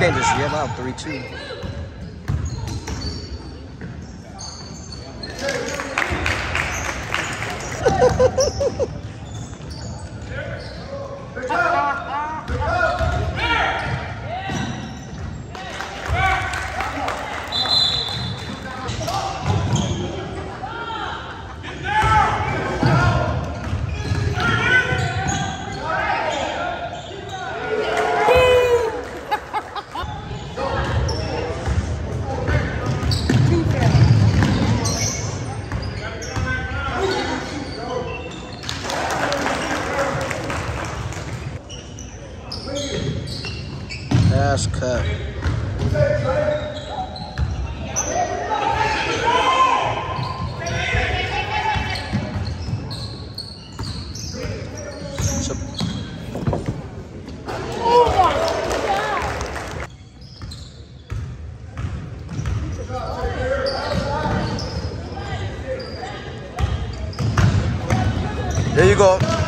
can't just yell out 3 2. Pass cut. There you go.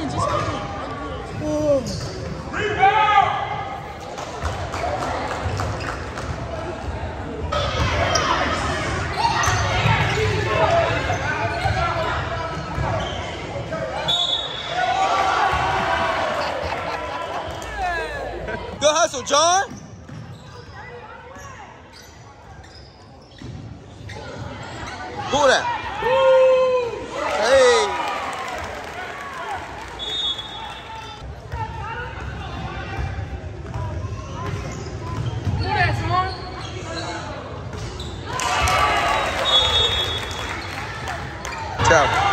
있는지 오. Good hustle, John. Go there. Ciao.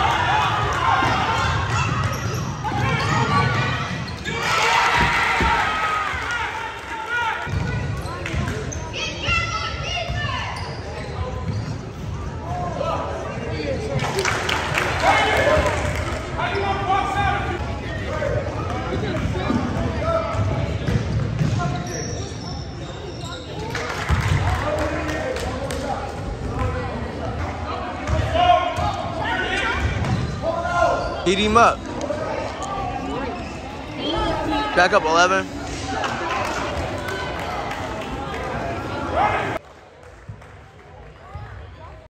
Heat him up. Back up 11.